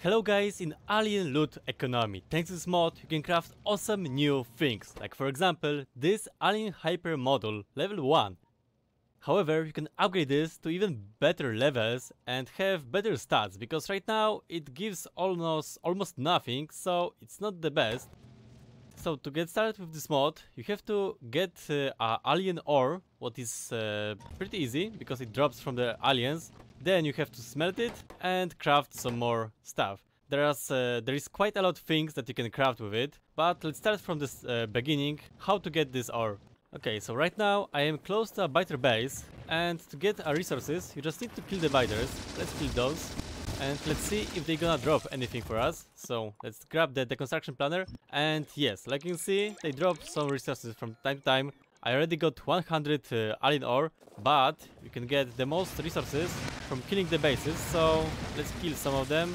Hello guys, in Alien Loot Economy, thanks to this mod you can craft awesome new things, like for example this Alien Hyper Module level 1. However, you can upgrade this to even better levels and have better stats, because right now it gives almost, almost nothing, so it's not the best. So to get started with this mod, you have to get uh, alien ore, what is uh, pretty easy, because it drops from the aliens, then you have to smelt it and craft some more stuff. There is, uh, there is quite a lot of things that you can craft with it, but let's start from the uh, beginning, how to get this ore. Okay, so right now I am close to a biter base, and to get our resources, you just need to kill the biters. Let's kill those, and let's see if they're gonna drop anything for us. So let's grab the deconstruction planner, and yes, like you can see, they drop some resources from time to time, I already got 100 uh, alien ore, but you can get the most resources from killing the bases, so let's kill some of them.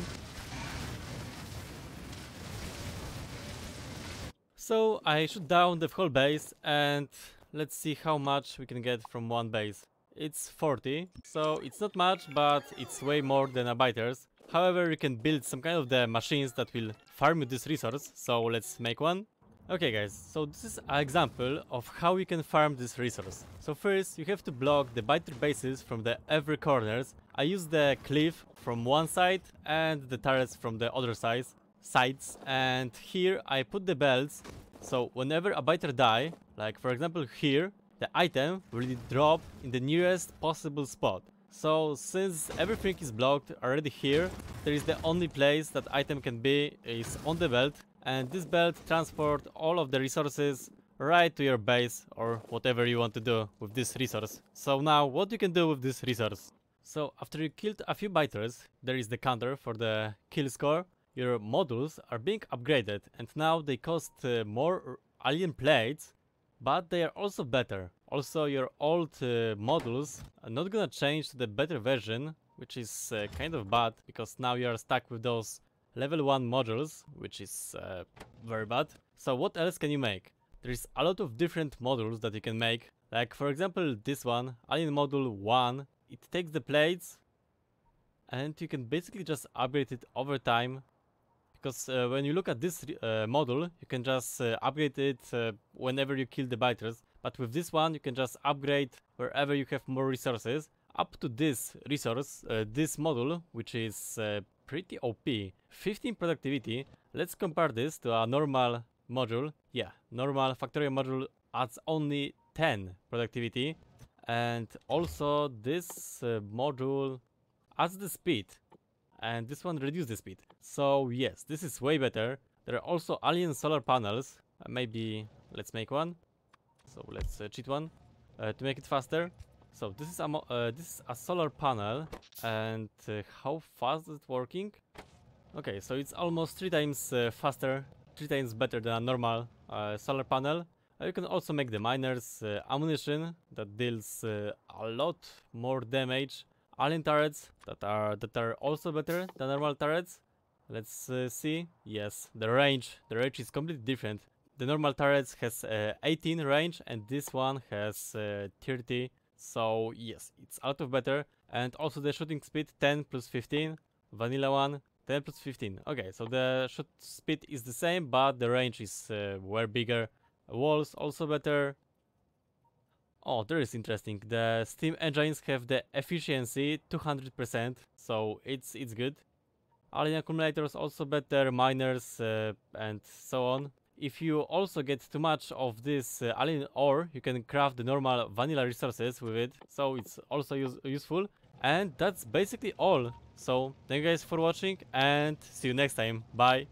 So I shoot down the whole base and let's see how much we can get from one base. It's 40, so it's not much, but it's way more than a biters. However, you can build some kind of the machines that will farm this resource, so let's make one. Okay guys, so this is an example of how you can farm this resource. So first you have to block the biter bases from the every corners. I use the cliff from one side and the turrets from the other side, sides and here I put the belts so whenever a biter die, like for example here, the item will drop in the nearest possible spot. So since everything is blocked already here, there is the only place that item can be is on the belt and this belt transport all of the resources right to your base or whatever you want to do with this resource. So now what you can do with this resource? So after you killed a few biters, there is the counter for the kill score. Your modules are being upgraded and now they cost uh, more alien plates, but they are also better. Also your old uh, modules are not gonna change to the better version, which is uh, kind of bad because now you are stuck with those level 1 modules, which is uh, very bad. So what else can you make? There is a lot of different modules that you can make. Like for example this one, Alien Module 1. It takes the plates and you can basically just upgrade it over time. Because uh, when you look at this uh, module, you can just uh, upgrade it uh, whenever you kill the biters. But with this one, you can just upgrade wherever you have more resources. Up to this resource, uh, this module, which is pretty OP. 15 productivity. Let's compare this to a normal module. Yeah, normal Factorio module adds only 10 productivity. And also this uh, module adds the speed. And this one reduces the speed. So yes, this is way better. There are also alien solar panels. Uh, maybe let's make one. So let's uh, cheat one uh, to make it faster. So this is a uh, this is a solar panel, and uh, how fast is it working? Okay, so it's almost three times uh, faster, three times better than a normal uh, solar panel. Uh, you can also make the miners uh, ammunition that deals a lot more damage. Alien turrets that are that are also better than normal turrets. Let's see. Yes, the range, the range is completely different. The normal turrets has 18 range, and this one has 30 so yes, it's out of better. And also the shooting speed 10 plus 15. Vanilla one 10 plus 15. Okay, so the shoot speed is the same, but the range is uh, way bigger. Walls also better. Oh, there is interesting. The Steam engines have the efficiency 200%, so it's it's good. Alien accumulators also better, miners uh, and so on. If you also get too much of this uh, alien ore, you can craft the normal vanilla resources with it, so it's also use useful. And that's basically all. So, thank you guys for watching and see you next time. Bye!